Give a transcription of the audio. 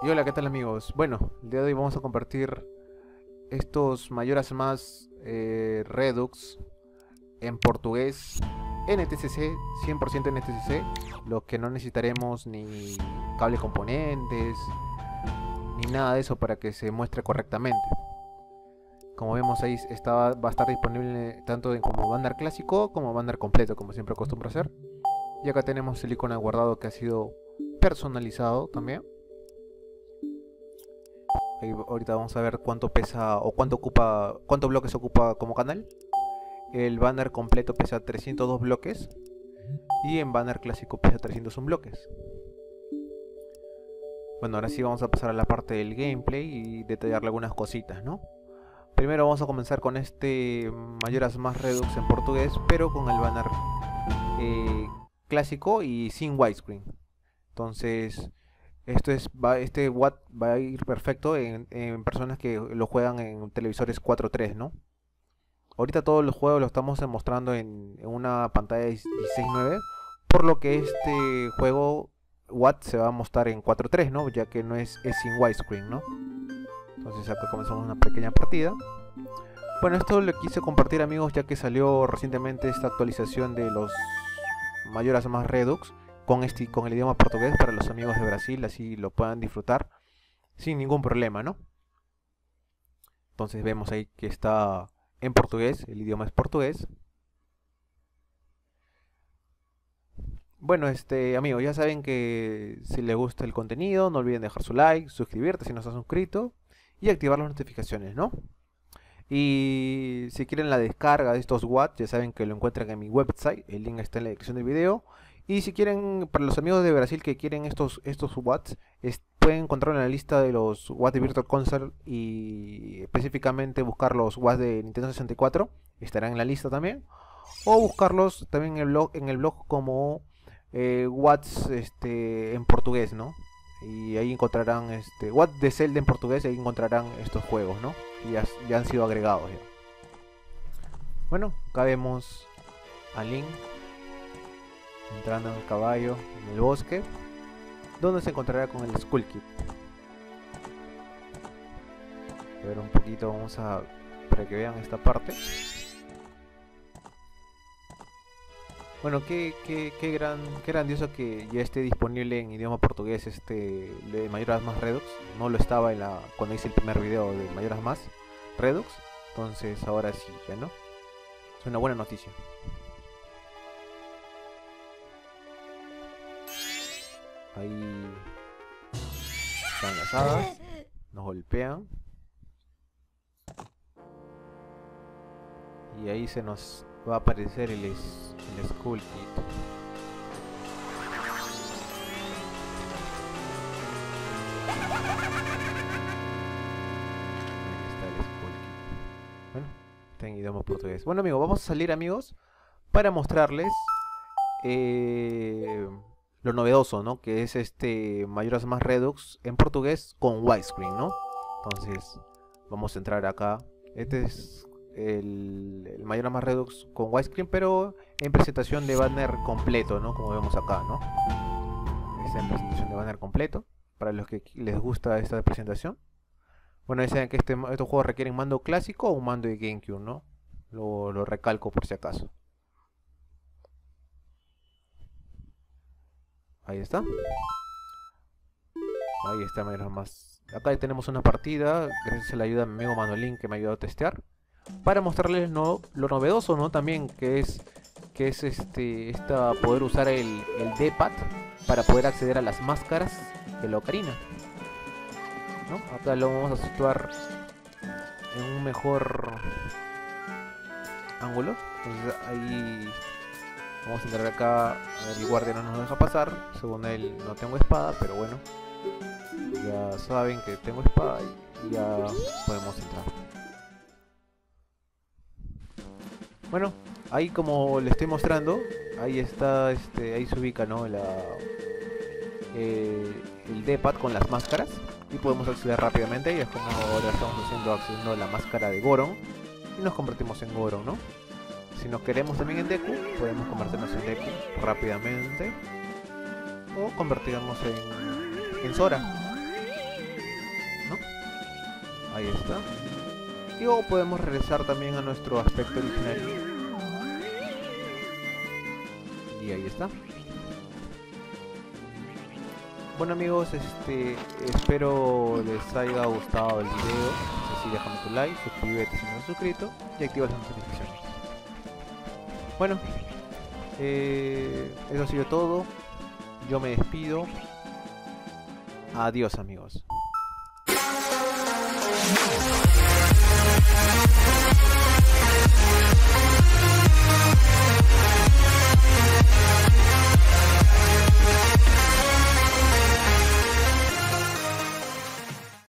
Y hola, ¿qué tal amigos? Bueno, el día de hoy vamos a compartir estos mayoras más eh, Redux en portugués NTCC, 100% NTCC, lo que no necesitaremos ni cable componentes, ni nada de eso para que se muestre correctamente. Como vemos ahí está, va a estar disponible tanto en como banner clásico como banner completo, como siempre acostumbro hacer. Y acá tenemos el icono guardado que ha sido personalizado también ahorita vamos a ver cuánto pesa o cuánto ocupa, cuántos bloques ocupa como canal. El banner completo pesa 302 bloques y en banner clásico pesa 301 bloques. Bueno, ahora sí vamos a pasar a la parte del gameplay y detallarle algunas cositas, ¿no? Primero vamos a comenzar con este Mayoras más Redux en portugués, pero con el banner eh, clásico y sin widescreen. Entonces, esto es, va, este Watt va a ir perfecto en, personas que lo juegan en televisores 4.3, ¿no? Ahorita todos los juegos los estamos mostrando en, una pantalla de 16.9, por lo que este juego Watt se va a mostrar en 4.3, ¿no? Ya que no es, es sin widescreen, ¿no? Entonces acá comenzamos una pequeña partida. Bueno, esto lo quise compartir amigos ya que salió recientemente esta actualización de los mayores más Redux con, este, con el idioma portugués para los amigos de Brasil, así lo puedan disfrutar sin ningún problema, ¿no? Entonces vemos ahí que está en portugués, el idioma es portugués. Bueno, este amigos, ya saben que si les gusta el contenido, no olviden dejar su like, suscribirte si no estás suscrito y activar las notificaciones, ¿no? Y si quieren la descarga de estos watts, ya saben que lo encuentran en mi website, el link está en la descripción del video. Y si quieren, para los amigos de Brasil que quieren estos, estos watts, pueden encontrar en la lista de los watts de Virtual Console y específicamente buscar los watts de Nintendo 64, estarán en la lista también. O buscarlos también en el blog, en el blog como eh, watts este, en portugués, ¿no? Y ahí encontrarán este watts de Zelda en portugués, ahí encontrarán estos juegos, ¿no? Y ya, ya han sido agregados. Bueno, acá vemos a Link entrando en el caballo en el bosque, donde se encontrará con el Skull Kid. A ver un poquito, vamos a para que vean esta parte. Bueno, qué, qué, gran, qué grandioso que ya esté disponible en idioma portugués este de Mayoras Más Redux. No lo estaba en la, cuando hice el primer video de Mayoras Más Redux. Entonces ahora sí, ya no. Es una buena noticia. Ahí están las hadas. Nos golpean. Y ahí se nos va a aparecer el, está el Skull Kit. Portugués. Bueno amigos, vamos a salir amigos para mostrarles eh, lo novedoso, ¿no? Que es este Mayoras más Redux en portugués con widescreen, ¿no? Entonces, vamos a entrar acá. Este es el, el Mayoras más Redux con widescreen, pero en presentación de banner completo, ¿no? Como vemos acá, ¿no? Esta en presentación de banner completo, para los que les gusta esta presentación. Bueno, saben que este, estos juegos requieren mando clásico o un mando de GameCube, ¿no? lo recalco por si acaso. Ahí está. Ahí está, más. Acá tenemos una partida, gracias a la ayuda de mi amigo Manolín que me ayudado a testear. Para mostrarles lo novedoso, ¿no? También que es que es este esta poder usar el, el D-pad para poder acceder a las máscaras de la ocarina. Acá lo vamos a situar en un mejor ángulo. Entonces ahí Vamos a entrar acá. El guardia no nos deja pasar. Según él no tengo espada, pero bueno. Ya saben que tengo espada y ya podemos entrar. Bueno, ahí como le estoy mostrando, ahí está, este, ahí se ubica, ¿no? La, eh, el D-pad con las máscaras y podemos acceder rápidamente y es como ahora estamos haciendo accediendo a la máscara de Goron y nos convertimos en Goron, ¿no? Si nos queremos también en Deku, podemos convertirnos en Deku rápidamente. O convertirnos en, en Sora. Ahí está. Y luego podemos regresar también a nuestro aspecto original. Y ahí está. Bueno amigos, este espero les haya gustado el video. Así, déjame tu like, suscríbete si no has suscrito y activa las notificaciones. Bueno, eh, eso ha sido todo. Yo me despido. Adiós amigos.